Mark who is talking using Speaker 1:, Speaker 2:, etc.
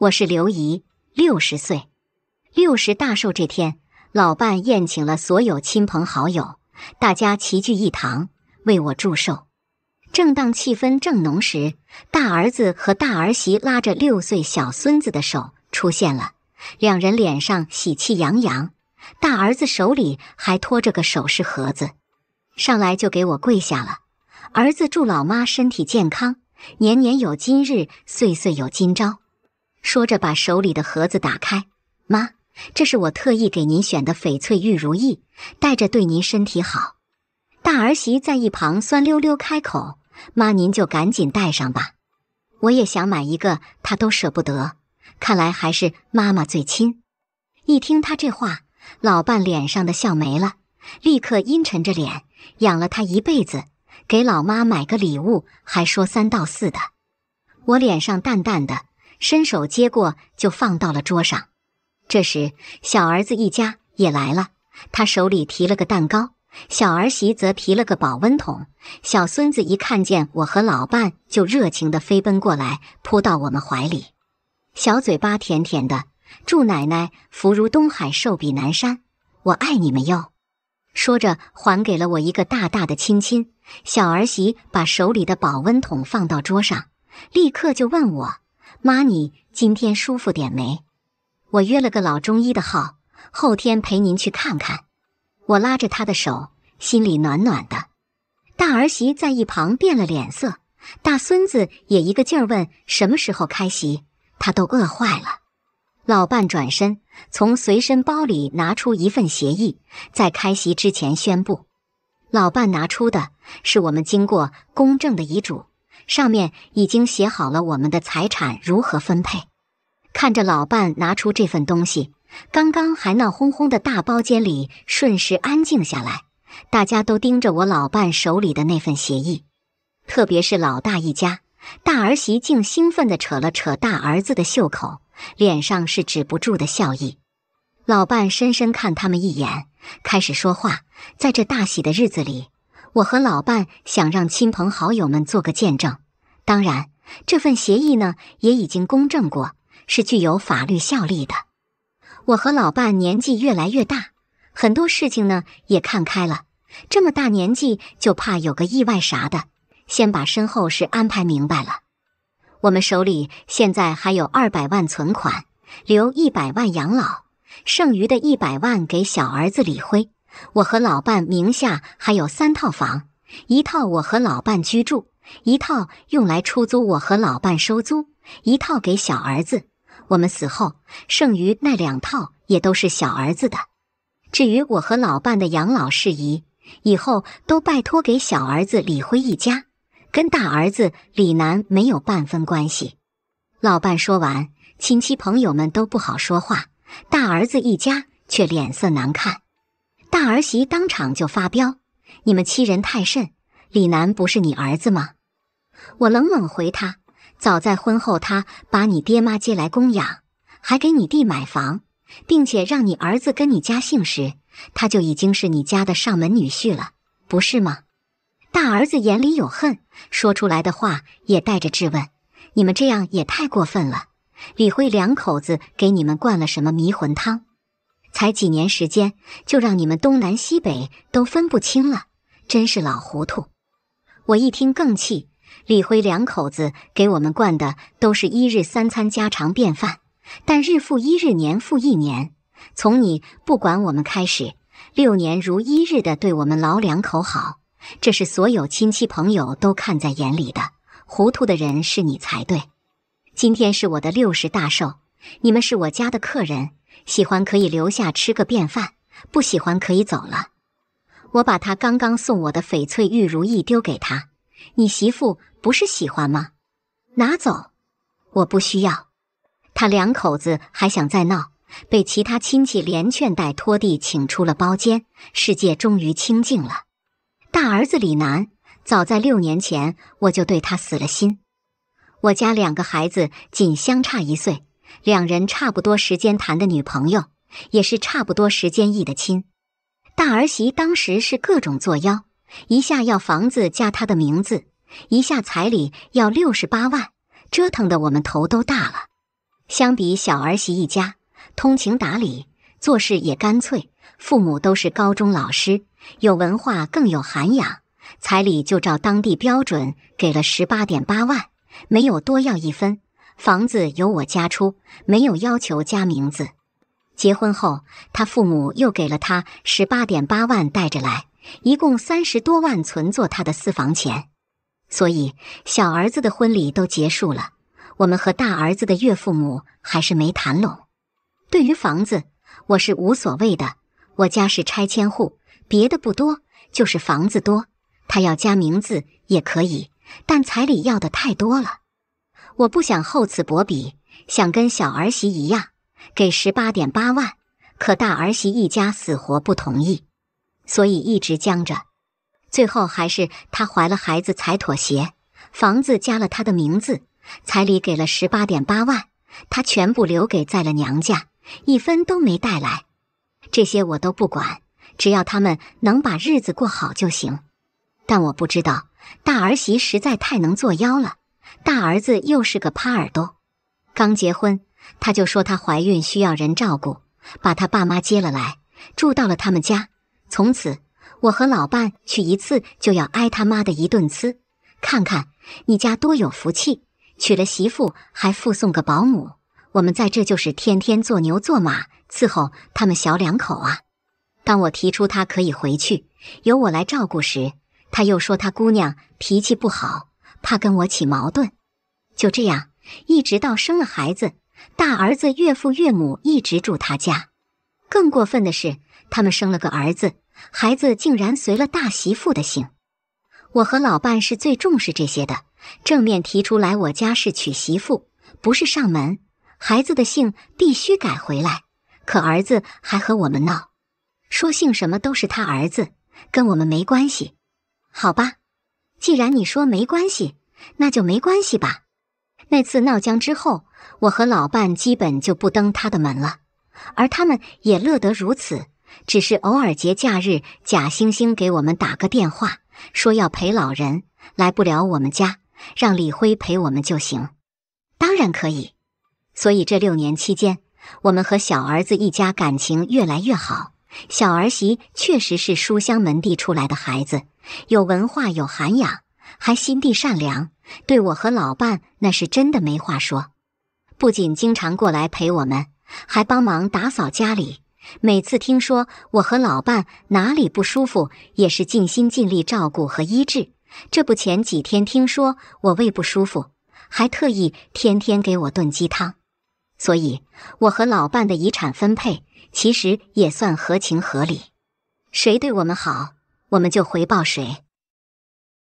Speaker 1: 我是刘姨，六十岁。六十大寿这天，老伴宴请了所有亲朋好友，大家齐聚一堂为我祝寿。正当气氛正浓时，大儿子和大儿媳拉着六岁小孙子的手出现了，两人脸上喜气洋洋，大儿子手里还托着个首饰盒子，上来就给我跪下了。儿子祝老妈身体健康，年年有今日，岁岁有今朝。说着，把手里的盒子打开，妈。这是我特意给您选的翡翠玉如意，戴着对您身体好。大儿媳在一旁酸溜溜开口：“妈，您就赶紧戴上吧。”我也想买一个，她都舍不得。看来还是妈妈最亲。一听他这话，老伴脸上的笑没了，立刻阴沉着脸，养了他一辈子，给老妈买个礼物还说三道四的。我脸上淡淡的，伸手接过就放到了桌上。这时，小儿子一家也来了，他手里提了个蛋糕，小儿媳则提了个保温桶。小孙子一看见我和老伴，就热情地飞奔过来，扑到我们怀里，小嘴巴甜甜的，祝奶奶福如东海，寿比南山，我爱你们哟！说着，还给了我一个大大的亲亲。小儿媳把手里的保温桶放到桌上，立刻就问我：“妈，你今天舒服点没？”我约了个老中医的号，后天陪您去看看。我拉着他的手，心里暖暖的。大儿媳在一旁变了脸色，大孙子也一个劲儿问什么时候开席，他都饿坏了。老伴转身从随身包里拿出一份协议，在开席之前宣布。老伴拿出的是我们经过公证的遗嘱，上面已经写好了我们的财产如何分配。看着老伴拿出这份东西，刚刚还闹哄哄的大包间里瞬时安静下来，大家都盯着我老伴手里的那份协议，特别是老大一家，大儿媳竟兴奋地扯了扯大儿子的袖口，脸上是止不住的笑意。老伴深深看他们一眼，开始说话：“在这大喜的日子里，我和老伴想让亲朋好友们做个见证。当然，这份协议呢，也已经公证过。”是具有法律效力的。我和老伴年纪越来越大，很多事情呢也看开了。这么大年纪就怕有个意外啥的，先把身后事安排明白了。我们手里现在还有二百万存款，留一百万养老，剩余的一百万给小儿子李辉。我和老伴名下还有三套房，一套我和老伴居住，一套用来出租，我和老伴收租，一套给小儿子。我们死后，剩余那两套也都是小儿子的。至于我和老伴的养老事宜，以后都拜托给小儿子李辉一家，跟大儿子李楠没有半分关系。老伴说完，亲戚朋友们都不好说话，大儿子一家却脸色难看。大儿媳当场就发飙：“你们欺人太甚！李楠不是你儿子吗？”我冷冷回他。早在婚后，他把你爹妈接来供养，还给你弟买房，并且让你儿子跟你家姓时，他就已经是你家的上门女婿了，不是吗？大儿子眼里有恨，说出来的话也带着质问：你们这样也太过分了！李辉两口子给你们灌了什么迷魂汤？才几年时间，就让你们东南西北都分不清了，真是老糊涂！我一听更气。李辉两口子给我们灌的都是一日三餐家常便饭，但日复一日，年复一年，从你不管我们开始，六年如一日的对我们老两口好，这是所有亲戚朋友都看在眼里的。糊涂的人是你才对。今天是我的六十大寿，你们是我家的客人，喜欢可以留下吃个便饭，不喜欢可以走了。我把他刚刚送我的翡翠玉如意丢给他。你媳妇不是喜欢吗？拿走，我不需要。他两口子还想再闹，被其他亲戚连劝带拖地，请出了包间。世界终于清静了。大儿子李楠，早在六年前我就对他死了心。我家两个孩子仅相差一岁，两人差不多时间谈的女朋友，也是差不多时间议的亲。大儿媳当时是各种作妖。一下要房子加她的名字，一下彩礼要六十八万，折腾的我们头都大了。相比小儿媳一家，通情达理，做事也干脆。父母都是高中老师，有文化更有涵养，彩礼就照当地标准给了十八点八万，没有多要一分。房子由我家出，没有要求加名字。结婚后，他父母又给了他十八点八万带着来，一共三十多万存作他的私房钱。所以小儿子的婚礼都结束了，我们和大儿子的岳父母还是没谈拢。对于房子，我是无所谓的。我家是拆迁户，别的不多，就是房子多。他要加名字也可以，但彩礼要的太多了。我不想厚此薄彼，想跟小儿媳一样，给十八点八万。可大儿媳一家死活不同意，所以一直僵着。最后还是她怀了孩子才妥协，房子加了她的名字，彩礼给了十八点八万，她全部留给在了娘家，一分都没带来。这些我都不管，只要他们能把日子过好就行。但我不知道，大儿媳实在太能作妖了，大儿子又是个耙耳朵。刚结婚，他就说她怀孕需要人照顾，把他爸妈接了来，住到了他们家。从此，我和老伴去一次就要挨他妈的一顿呲。看看你家多有福气，娶了媳妇还附送个保姆。我们在这就是天天做牛做马。伺候他们小两口啊！当我提出他可以回去，由我来照顾时，他又说他姑娘脾气不好，怕跟我起矛盾。就这样，一直到生了孩子，大儿子岳父岳母一直住他家。更过分的是，他们生了个儿子，孩子竟然随了大媳妇的姓。我和老伴是最重视这些的，正面提出来我家是娶媳妇，不是上门，孩子的姓必须改回来。可儿子还和我们闹，说姓什么都是他儿子，跟我们没关系。好吧，既然你说没关系，那就没关系吧。那次闹僵之后，我和老伴基本就不登他的门了，而他们也乐得如此。只是偶尔节假日，假惺惺给我们打个电话，说要陪老人，来不了我们家，让李辉陪我们就行。当然可以。所以这六年期间。我们和小儿子一家感情越来越好。小儿媳确实是书香门第出来的孩子，有文化有涵养，还心地善良，对我和老伴那是真的没话说。不仅经常过来陪我们，还帮忙打扫家里。每次听说我和老伴哪里不舒服，也是尽心尽力照顾和医治。这不，前几天听说我胃不舒服，还特意天天给我炖鸡汤。所以，我和老伴的遗产分配其实也算合情合理，谁对我们好，我们就回报谁。